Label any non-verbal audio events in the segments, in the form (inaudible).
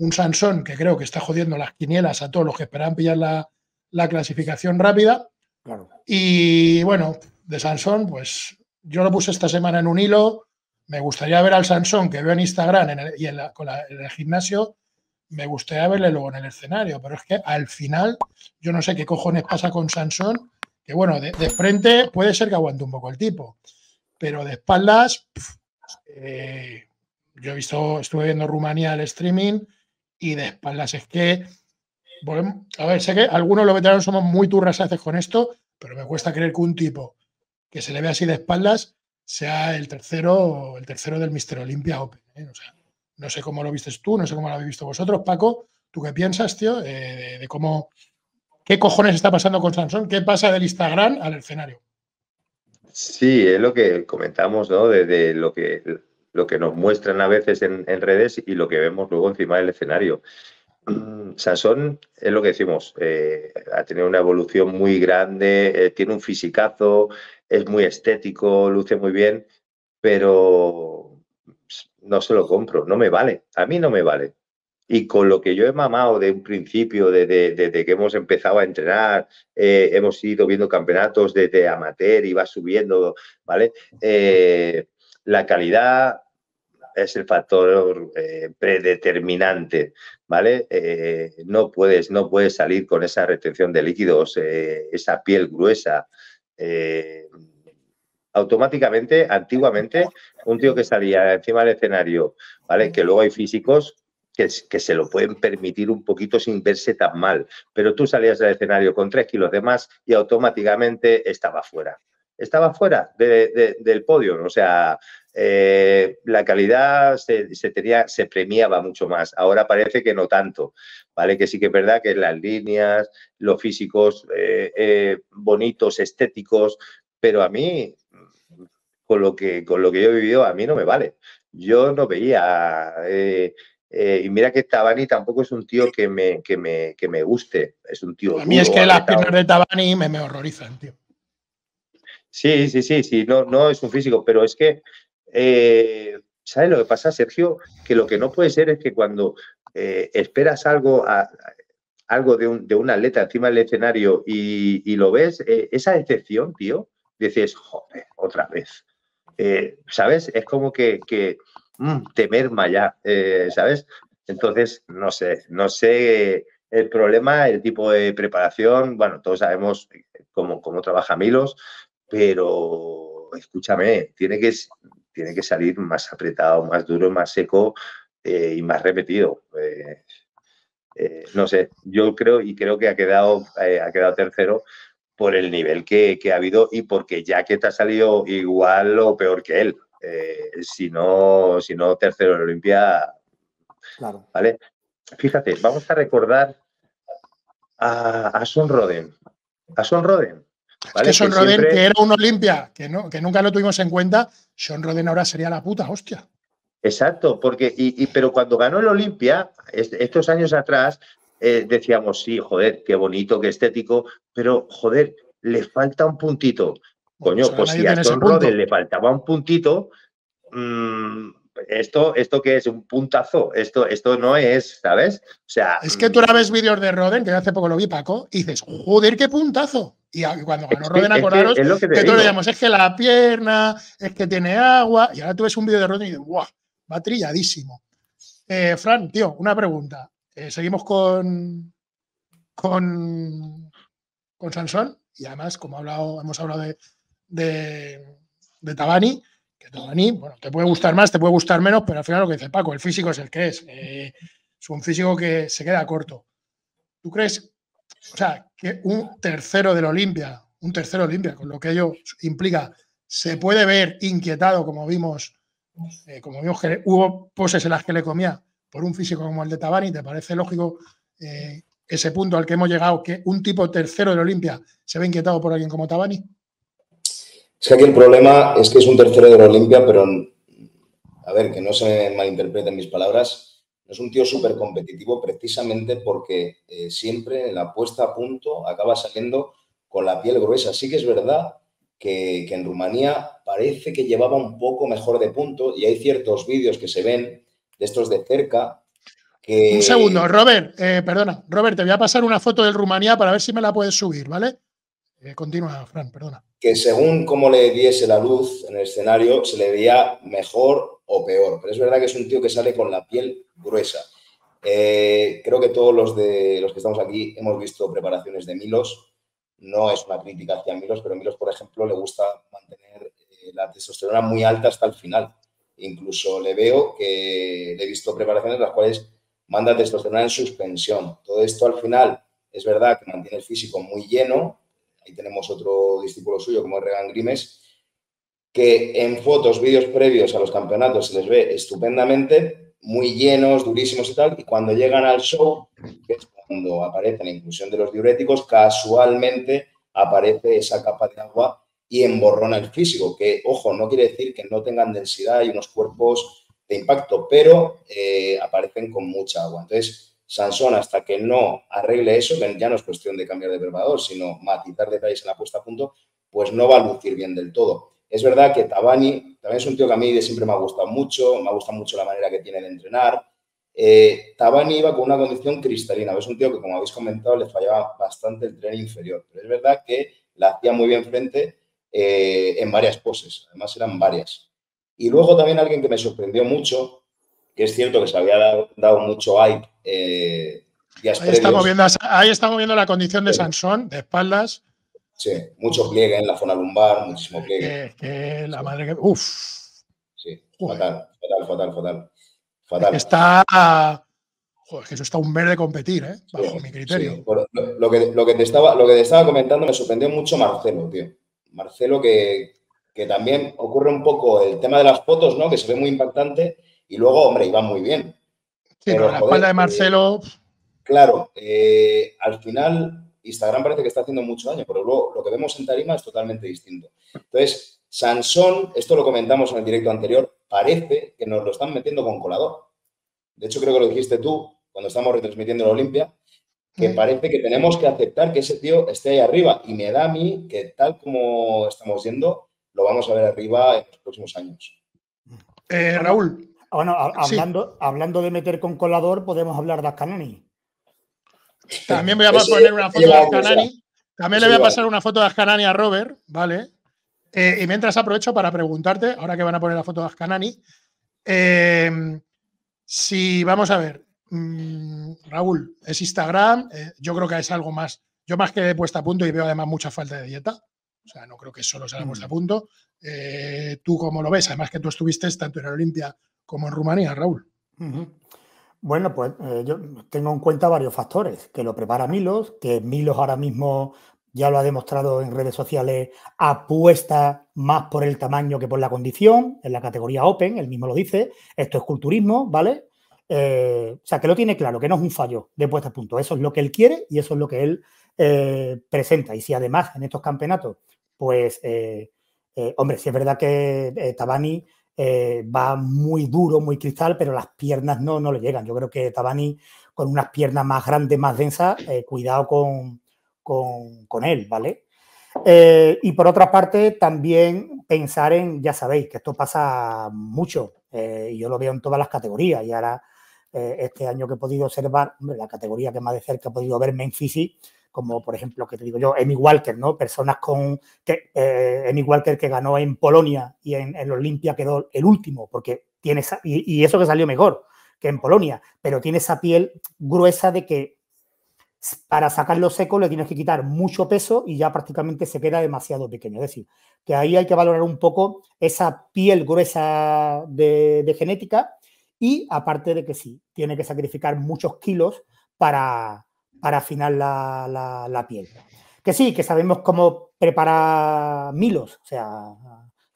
un Sansón que creo que está jodiendo las quinielas a todos los que esperaban pillar la, clasificación rápida. Y bueno, de Sansón, pues yo lo puse esta semana en un hilo. Me gustaría ver al Sansón que veo en Instagram y en, el gimnasio. Me gustaría verle luego en el escenario, pero es que al final yo no sé qué cojones pasa con Sansón, que bueno, de, frente puede ser que aguante un poco el tipo, pero de espaldas, eh, yo he visto, estuve viendo Rumanía el streaming y de espaldas. Es que, a ver, sé que algunos los veteranos somos muy turras haces con esto, pero me cuesta creer que un tipo que se le ve así de espaldas sea el tercero, el tercero del Mister Olympia Open. ¿eh? No sé cómo lo vistes tú, no sé cómo lo habéis visto vosotros, Paco. ¿Tú qué piensas, tío? De, cómo. ¿Qué cojones está pasando con Sansón? ¿Qué pasa del Instagram al escenario? Sí, es lo que comentamos, ¿no? De, lo que lo que nos muestran a veces en, redes y lo que vemos luego encima del escenario. Mm, Sansón es lo que decimos, eh, ha tenido una evolución muy grande, eh, tiene un fisicazo, es muy estético, luce muy bien, pero no se lo compro, no me vale, a mí no me vale. Y con lo que yo he mamado de un principio, desde de, que hemos empezado a entrenar, eh, hemos ido viendo campeonatos desde amateur y va subiendo, ¿vale? La calidad es el factor eh, predeterminante, ¿vale? Eh, no, puedes, no puedes salir con esa retención de líquidos, eh, esa piel gruesa. automáticamente, antiguamente, un tío que salía encima del escenario, ¿vale? Que luego hay físicos que, que, se lo pueden permitir un poquito sin verse tan mal, pero tú salías del escenario con tres kilos de más y automáticamente estaba fuera estaba fuera del podio. O sea, eh, la calidad se, tenía, se premiaba mucho más. Ahora parece que no tanto. ¿Vale? Que sí que es verdad que las líneas, los físicos eh, eh, bonitos, estéticos, pero a mí, con lo, que, con lo que yo he vivido, a mí no me vale. Yo no veía. y mira que Tabani tampoco es un tío que me, que me, que me guste. Es un tío. A mí es que las piernas de Tabani me, me horrorizan, tío. Sí, sí, sí, sí, no, no es un físico, pero es que, eh, ¿sabes lo que pasa, Sergio? Que lo que no puede ser es que cuando eh, esperas algo, algo de un, de un, atleta encima del escenario y, lo ves, eh, esa decepción, tío, dices, joder, otra vez. ¿Sabes? Es como que, que mm, te merma ya, ¿sabes? Entonces, no sé, no sé el problema, el tipo de preparación, bueno, todos sabemos cómo, cómo trabaja Milos, pero escúchame, tiene que, tiene que salir más apretado, más duro, más seco eh, y más repetido. Eh, eh, no sé, yo creo y creo que ha quedado, ha quedado tercero por el nivel que, ha habido y porque ya que te ha salido igual o peor que él. si, no, si no, tercero en Olimpia. Claro. ¿Vale? Fíjate, vamos a recordar a, a Son Roden. A Son Roden es que Sean Roden, que era un Olimpia, que, no, que nunca lo tuvimos en cuenta, Sean Roden ahora sería la puta hostia. Exacto, porque, y, pero cuando ganó el Olimpia, estos años atrás, eh, decíamos, sí, joder, qué bonito, qué estético, pero joder, le falta un puntito. Coño, pues, pues si a Sean Roden le faltaba un puntito, mmm, esto, esto que es un puntazo, esto, esto no es, ¿sabes? O sea. Es que tú ahora ves vídeos de Roden, que hace poco lo vi, Paco, y dices, joder, qué puntazo. Y cuando ganó Roden, acordaros que, que, que tú le llamamos, es que la pierna, es que tiene agua, y ahora tú ves un vídeo de Roden y dices, ¡guau! Va trilladísimo. Eh, Fran, tío, una pregunta. Eh, seguimos con, con, con Sansón, y además, como hablado, hemos hablado de, de, de Tabani, que Tabani, bueno, te puede gustar más, te puede gustar menos, pero al final lo que dice Paco, el físico es el que es. Eh, es un físico que se queda corto. ¿Tú crees, o sea, que un tercero del Olimpia, un tercero Olimpia, con lo que ello implica, se puede ver inquietado, como vimos, eh, como vimos que hubo poses en las que le comía por un físico como el de Tabani? ¿Te parece lógico eh, ese punto al que hemos llegado, que un tipo tercero del Olimpia se ve inquietado por alguien como Tabani? Es que aquí el problema es que es un tercero de la Olimpia, pero a ver, que no se malinterpreten mis palabras, es un tío súper competitivo precisamente porque eh, siempre en la puesta a punto acaba saliendo con la piel gruesa. Sí que es verdad que, en Rumanía parece que llevaba un poco mejor de punto y hay ciertos vídeos que se ven de estos de cerca Un segundo, Robert, eh, perdona, Robert, te voy a pasar una foto del Rumanía para ver si me la puedes subir, ¿vale? Eh, continúa, Fran, perdona. Que según cómo le diese la luz en el escenario, se le veía mejor o peor. Pero es verdad que es un tío que sale con la piel gruesa. Eh, creo que todos los, de, los que estamos aquí hemos visto preparaciones de Milos. No es una crítica hacia Milos, pero Milos, por ejemplo, le gusta mantener la testosterona muy alta hasta el final. Incluso le veo que le he visto preparaciones en las cuales manda testosterona en suspensión. Todo esto al final es verdad que mantiene el físico muy lleno. Ahí tenemos otro discípulo suyo como Regan Grimes, que en fotos, vídeos previos a los campeonatos se les ve estupendamente, muy llenos, durísimos y tal, y cuando llegan al show, que es cuando aparece la inclusión de los diuréticos, casualmente aparece esa capa de agua y emborrona el físico, que, ojo, no quiere decir que no tengan densidad y unos cuerpos de impacto, pero eh, aparecen con mucha agua. Entonces, Sansón, hasta que no arregle eso, que ya no es cuestión de cambiar de preparador, sino matizar detalles en la puesta a punto, pues no va a lucir bien del todo. Es verdad que Tabani también es un tío que a mí siempre me ha gustado mucho, me ha gustado mucho la manera que tiene de entrenar. Eh, Tabani iba con una condición cristalina, es un tío que, como habéis comentado, le fallaba bastante el tren inferior, pero es verdad que la hacía muy bien frente eh, en varias poses, además eran varias. Y luego también alguien que me sorprendió mucho, que es cierto que se había dado, mucho hype eh, ahí, estamos viendo, ahí estamos viendo la condición de Sansón, de espaldas. Sí, mucho pliegue en la zona lumbar, muchísimo pliegue. Que, la madre que. Uf. Sí, fatal, fatal, fatal, fatal. fatal. Está. Joder, que eso está un verde competir, ¿eh? Bajo mi criterio. Lo, que, lo, que te estaba, lo que te estaba comentando me sorprendió mucho Marcelo, tío. Marcelo, que, que también ocurre un poco el tema de las fotos, ¿no? Que se ve muy impactante y luego, hombre, iba muy bien. Sí, pero, la espalda de Marcelo. claro, eh, al final Instagram parece que está haciendo mucho daño, pero luego lo que vemos en Tarima es totalmente distinto. Entonces, Sansón, esto lo comentamos en el directo anterior, parece que nos lo están metiendo con colador. De hecho, creo que lo dijiste tú cuando estamos retransmitiendo la Olimpia, que mm. parece que tenemos que aceptar que ese tío esté ahí arriba. Y me da a mí que tal como estamos yendo, lo vamos a ver arriba en los próximos años. Eh, Raúl. Bueno, hablando, hablando de meter con colador, podemos hablar de Ascanani. También voy a poner una foto de Ascanani. También le voy a pasar una foto de Ascanani a Robert, ¿vale? Eh, y mientras aprovecho para preguntarte, ahora que van a poner la foto de Ascanani, eh, si vamos a ver, mm, Raúl, es Instagram, yo creo que es algo más, yo más que he puesto a punto y veo además mucha falta de dieta. O sea, no creo que solo sea la puesta a punto. Eh, ¿Tú cómo lo ves? Además que tú estuviste tanto en Olimpia como en Rumanía, Raúl. Bueno, pues eh, yo tengo en cuenta varios factores. Que lo prepara Milos, que Milos ahora mismo ya lo ha demostrado en redes sociales, apuesta más por el tamaño que por la condición, en la categoría Open, él mismo lo dice, esto es culturismo, ¿vale? Eh, o sea, que lo tiene claro, que no es un fallo de puesta a punto, eso es lo que él quiere y eso es lo que él eh, presenta. Y si además en estos campeonatos, pues, hombre, si es verdad que Tabani va muy duro, muy cristal, pero las piernas no, no le llegan. Yo creo que Tabani con unas piernas más grandes, más densas, cuidado con, con, él, ¿vale? y por otra parte, también pensar en, ya sabéis, que esto pasa mucho, y yo lo veo en todas las categorías, y ahora este año que he podido observar, la categoría que más de cerca he podido ver, Memphis, como por ejemplo, que te digo yo, Emi Walker, ¿no? Personas con que eh, Walker que ganó en Polonia y en, en Olimpia quedó el último, porque tiene esa, y, eso que salió mejor que en Polonia, pero tiene esa piel gruesa de que para sacarlo seco le tienes que quitar mucho peso y ya prácticamente se queda demasiado pequeño. Es decir, que ahí hay que valorar un poco esa piel gruesa de genética y aparte de que sí, tiene que sacrificar muchos kilos para, para afinar la, piel. Que sí, que sabemos cómo preparar Milos, o sea,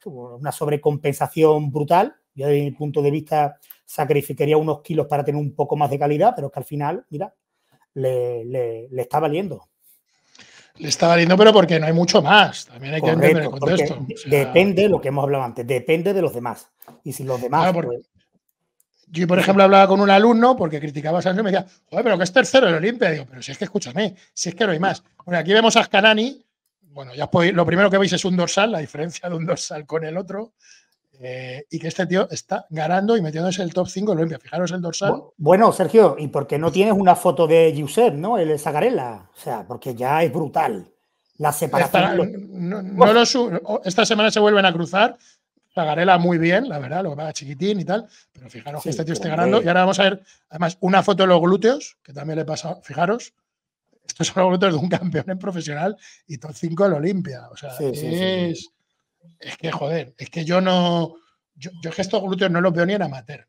una sobrecompensación brutal. Yo desde mi punto de vista sacrificaría unos kilos para tener un poco más de calidad, pero es que al final, mira, le, está valiendo. Le está valiendo, pero porque no hay mucho más. También hay que entender el contexto. Depende, lo que hemos hablado antes, depende de los demás. Y si los demás. Pues yo, por ejemplo, hablaba con un alumno porque criticaba a Sancho y me decía, joder, pero que es tercero en Olimpia. Digo, pero si es que escúchame, si es que no hay más. Bueno, aquí vemos a Ascanani. Bueno, ya lo primero que veis es un dorsal, la diferencia de un dorsal con el otro. Eh, y que este tío está ganando y metiéndose el top 5 en Olimpia. Fijaros el dorsal. Bueno, Sergio, ¿y por qué no tienes una foto de Giuseppe, no? El Zagarella. O sea, porque ya es brutal. La separación. Esta, semana se vuelven a cruzar. Zagarella muy bien, la verdad, lo que va chiquitín y tal. Pero fijaros que este tío esté ganando. Y ahora vamos a ver, además, una foto de los glúteos, que también le pasa. Fijaros, estos son (laughs) los glúteos de un campeón en profesional y top 5 en Olimpia. O sea, es es que, joder, es que yo no. Yo, yo que estos glúteos no los veo ni en amateur.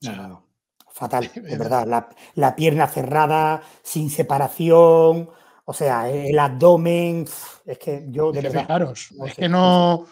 no, Fatal, (laughs) es verdad. La, pierna cerrada, sin separación, o sea, el abdomen. Es que yo de verdad. Fijaros, es que no.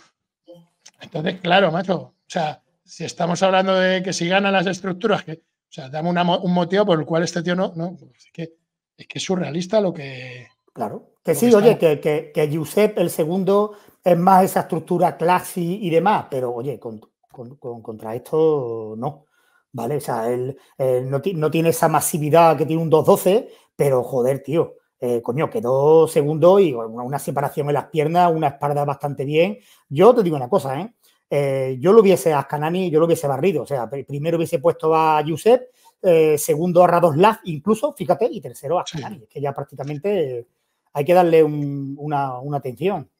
Entonces, claro, macho. O sea, si estamos hablando de que si ganan las estructuras, que, o sea, dame un motivo por el cual este tío no. no es, que, es que es surrealista lo que. Claro. Que sí, oye, que, que, que Giuseppe, el segundo, es más esa estructura clase y demás, pero oye, contra esto no. ¿Vale? O sea, él, no, tiene esa masividad que tiene un 2-12, pero joder, tío. Eh, coño, quedó segundo y una separación en las piernas, una espalda bastante bien. Yo te digo una cosa, ¿eh? eh yo lo hubiese a Scanani, yo lo hubiese barrido. O sea, primero hubiese puesto a Josep, eh, segundo a Radoslav, incluso, fíjate, y tercero a Scanani, que ya prácticamente hay que darle una, una atención.